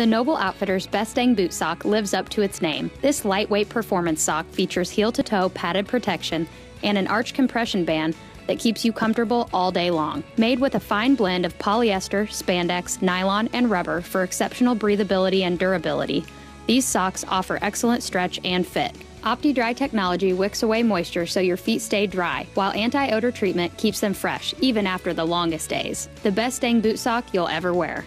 The Noble Outfitters Best Dang Boot Sock lives up to its name. This lightweight performance sock features heel to toe padded protection and an arch compression band that keeps you comfortable all day long. Made with a fine blend of polyester, spandex, nylon, and rubber for exceptional breathability and durability, these socks offer excellent stretch and fit. OptiDry technology wicks away moisture so your feet stay dry, while anti odor treatment keeps them fresh even after the longest days. The best dang boot sock you'll ever wear.